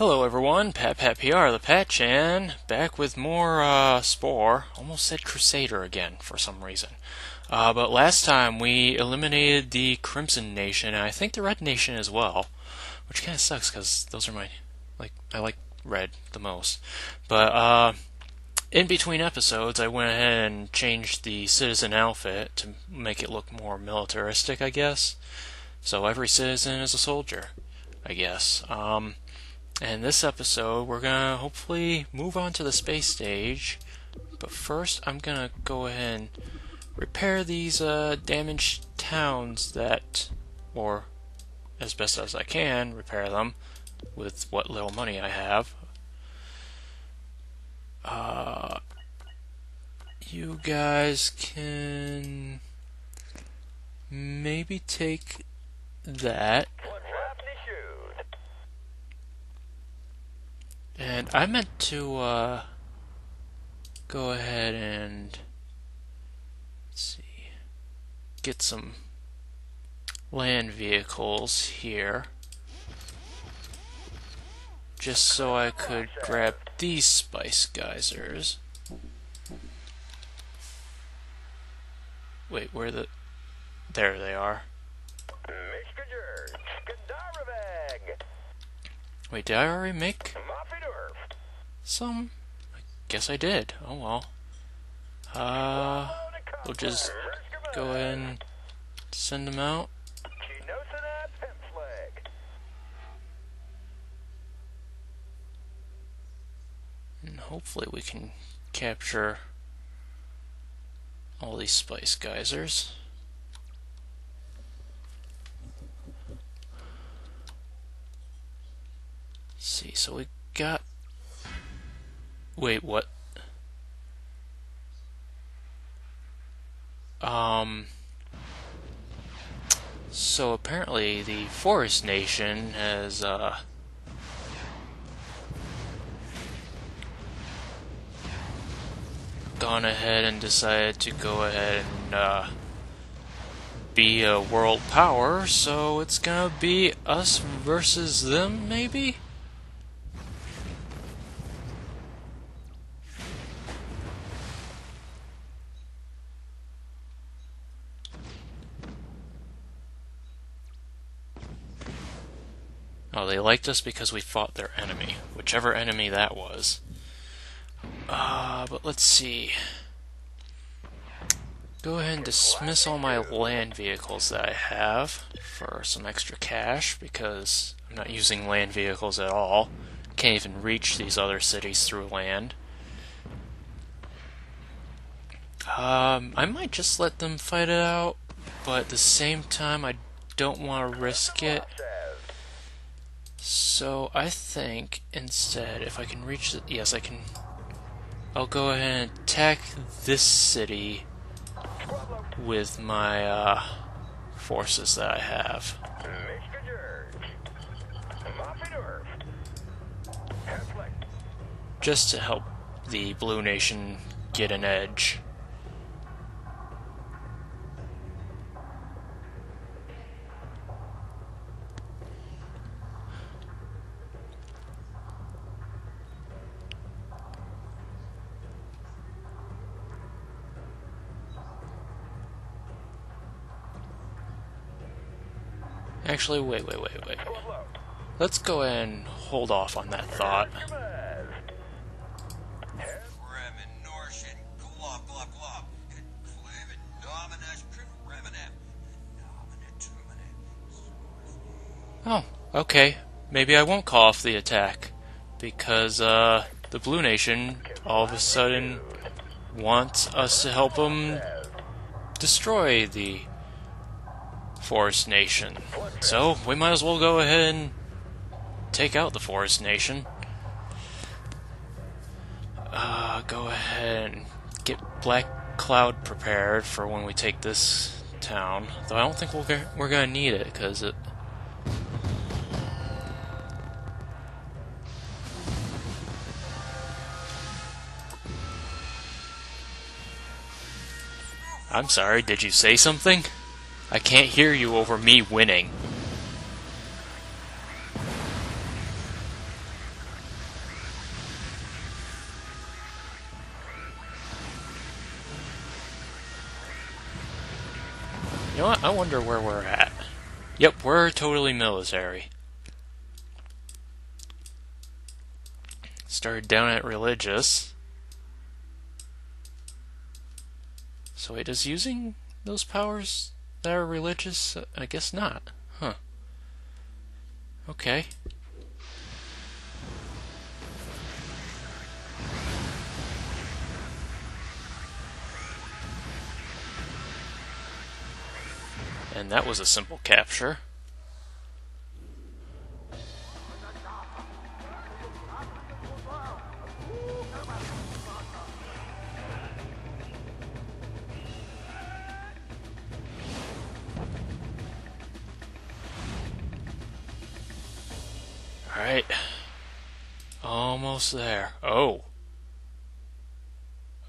Hello everyone, Pat Pat PR, the Pat Chan, back with more uh, Spore. Almost said Crusader again for some reason. Uh, but last time we eliminated the Crimson Nation, and I think the Red Nation as well, which kind of sucks because those are my like I like Red the most. But uh, in between episodes, I went ahead and changed the citizen outfit to make it look more militaristic, I guess. So every citizen is a soldier, I guess. Um, and this episode, we're gonna hopefully move on to the space stage. But first, I'm gonna go ahead and repair these uh, damaged towns that, or as best as I can, repair them with what little money I have. Uh, you guys can maybe take that. And I meant to uh, go ahead and see, get some land vehicles here, just so I could grab these spice geysers. Wait, where the? There they are. Wait, did I already make some? I guess I did. Oh well. Uh, we'll just go ahead and send them out. And hopefully we can capture all these spice geysers. see, so we got... Wait, what? Um... So apparently the Forest Nation has, uh... gone ahead and decided to go ahead and, uh be a world power, so it's gonna be us versus them, maybe? Oh, they liked us because we fought their enemy, whichever enemy that was. Uh, but let's see. Go ahead and dismiss all my land vehicles that I have for some extra cash because I'm not using land vehicles at all. Can't even reach these other cities through land. Um, I might just let them fight it out, but at the same time, I don't want to risk it. So I think instead, if I can reach the, yes, I can. I'll go ahead and attack this city with my uh, forces that I have. Just to help the Blue Nation get an edge. Actually, wait, wait, wait, wait. Let's go and hold off on that thought. Oh, okay. Maybe I won't call off the attack. Because, uh, the Blue Nation all of a sudden wants us to help them destroy the Forest Nation. So, we might as well go ahead and take out the Forest Nation. Uh, go ahead and get Black Cloud prepared for when we take this town. Though I don't think we'll get, we're gonna need it, because it... I'm sorry, did you say something? I can't hear you over me winning. You know what? I wonder where we're at. Yep, we're totally military. Started down at religious. So it is using those powers that are religious? I guess not. Huh. Okay. And that was a simple capture. Alright. Almost there. Oh.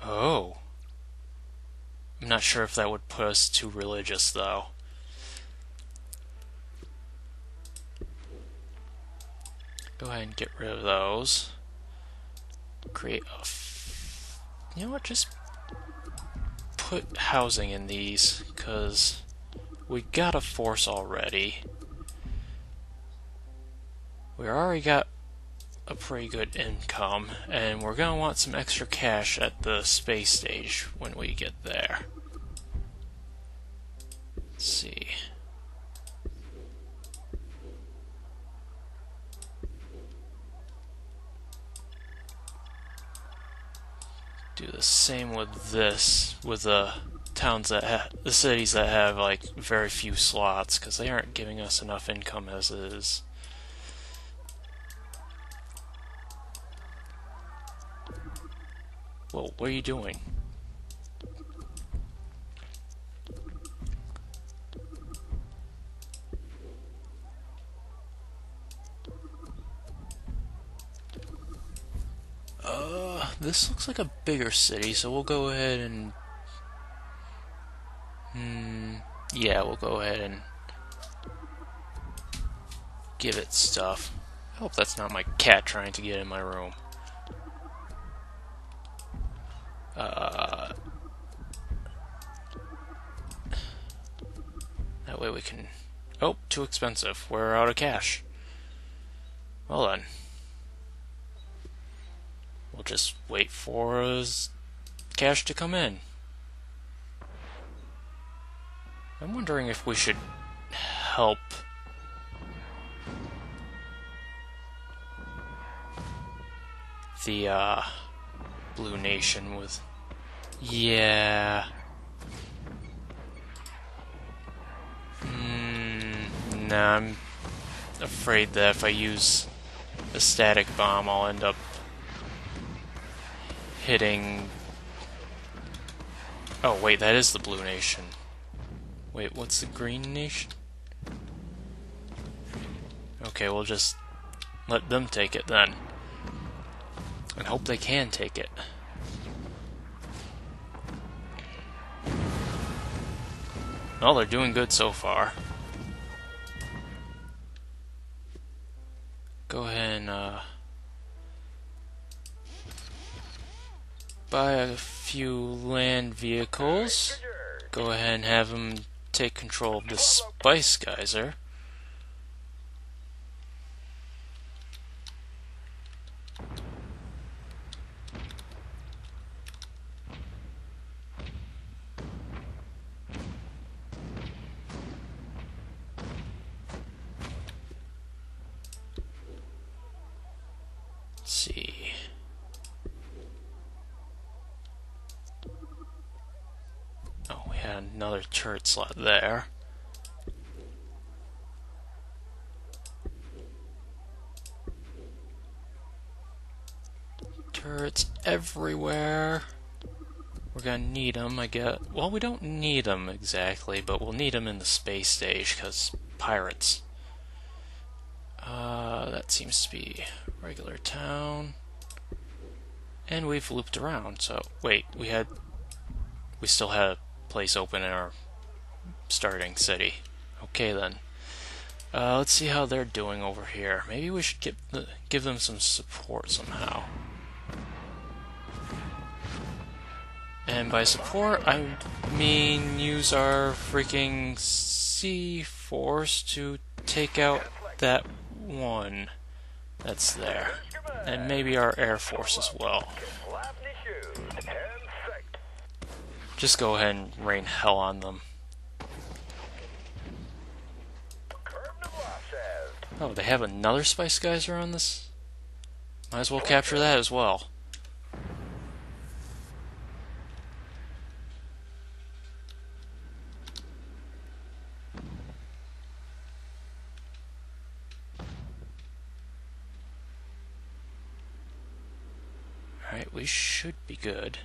Oh. I'm not sure if that would put us too religious, though. Go ahead and get rid of those. Create a. you know what? Just put housing in these, because we got a force already. We already got a pretty good income, and we're going to want some extra cash at the space stage when we get there. Let's see. do the same with this, with the towns that ha- the cities that have like very few slots, because they aren't giving us enough income as is. Whoa, what are you doing? Uh, this looks like a bigger city, so we'll go ahead and... Hmm, yeah, we'll go ahead and give it stuff. I hope that's not my cat trying to get in my room. Uh, that way we can... Oh, too expensive. We're out of cash. Well then. We'll just wait for us cash to come in. I'm wondering if we should help the uh, Blue Nation with. Yeah. Nah, uh, I'm afraid that if I use a static bomb, I'll end up hitting... Oh, wait, that is the Blue Nation. Wait, what's the Green Nation? Okay, we'll just let them take it then. And hope they can take it. Well, they're doing good so far. Go ahead and, uh... buy a few land vehicles. Go ahead and have them take control of the Spice Geyser. Another turret slot there. Turrets everywhere. We're gonna need them, I get. Well, we don't need them exactly, but we'll need them in the space stage, because pirates. Uh, that seems to be regular town. And we've looped around, so... Wait, we had... We still had a place open in our starting city. Okay then. Uh, let's see how they're doing over here. Maybe we should give, give them some support somehow. And by support, I mean use our freaking Sea-Force to take out that one that's there. And maybe our Air Force as well. Just go ahead and rain hell on them. Oh, they have another Spice Geyser on this? Might as well capture that as well. Alright, we should be good.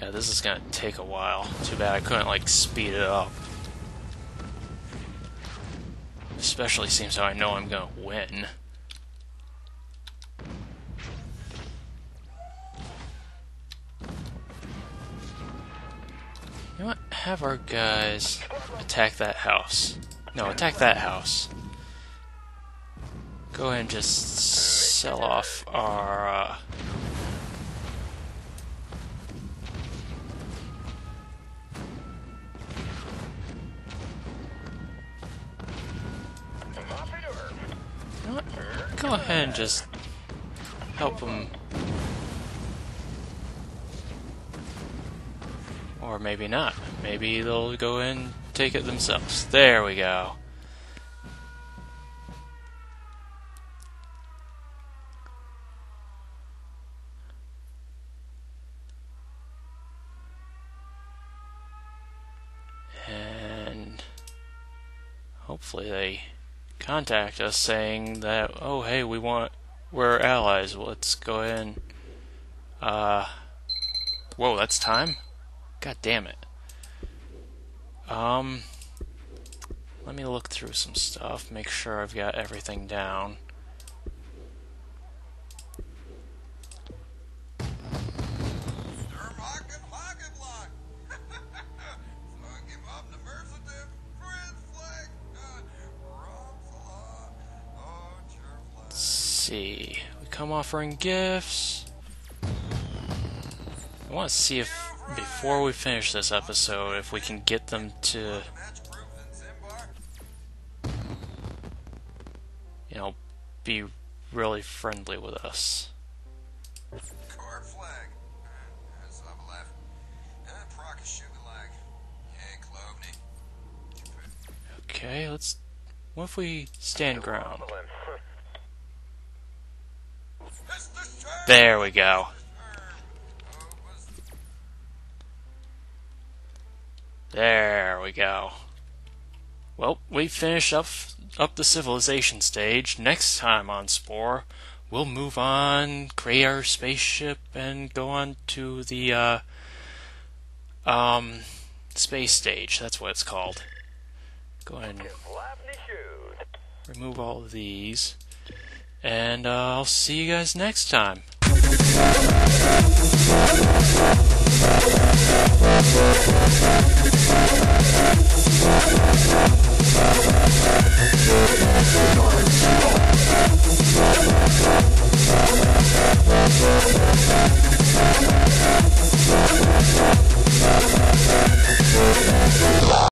Yeah, this is gonna take a while. Too bad I couldn't, like, speed it up. Especially seems how I know I'm gonna win. You know what? Have our guys attack that house. No, attack that house. Go ahead and just sell off our, uh, Go ahead and just help them Or maybe not. Maybe they'll go in take it themselves. There we go. And hopefully they contact us saying that, oh hey, we want, we're allies, let's go ahead and, uh, whoa, that's time? God damn it. Um, let me look through some stuff, make sure I've got everything down. See. We come offering gifts. I want to see if before we finish this episode, if we can get them to, you know, be really friendly with us. Okay, let's. What if we stand ground? There we go. There we go. Well, we finish up up the civilization stage. Next time on Spore, we'll move on, create our spaceship, and go on to the uh, um space stage. That's what it's called. Go ahead and remove all of these, and uh, I'll see you guys next time.